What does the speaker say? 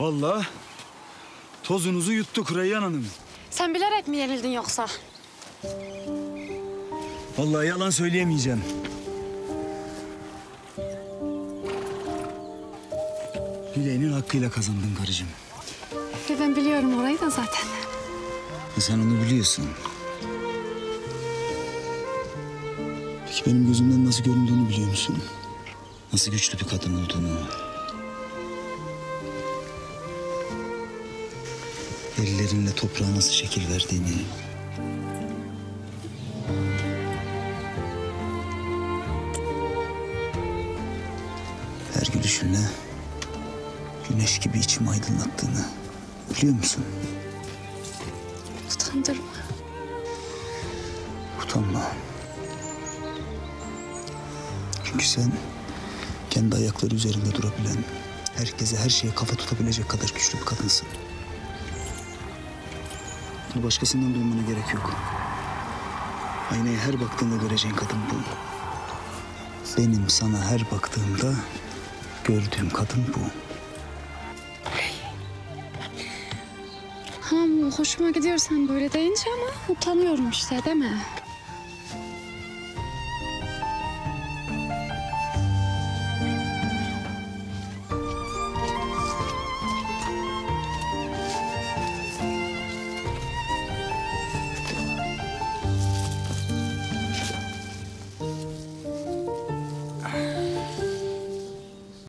Vallahi tozunuzu yuttuk Reyyan Hanım. Sen bilerek mi yenildin yoksa? Vallahi yalan söyleyemeyeceğim. Bileğinin hakkıyla kazandın karıcığım. Ve ben biliyorum orayı da zaten. E sen onu biliyorsun. Peki benim gözümden nasıl göründüğünü biliyor musun? Nasıl güçlü bir kadın olduğunu. Ellerinle toprağa nasıl şekil verdiğini. Her gülüşünle güneş gibi içimi aydınlattığını biliyor musun? Utandırma. Utanma. Çünkü sen kendi ayakları üzerinde durabilen, herkese her şeye kafa tutabilecek kadar güçlü bir kadınsın. Başkasından duymana gerek yok. Aynaya her baktığında göreceğin kadın bu. Benim sana her baktığımda gördüğüm kadın bu. Ha hoşuma gidiyor sen böyle deyince ama utanıyorum işte değil mi?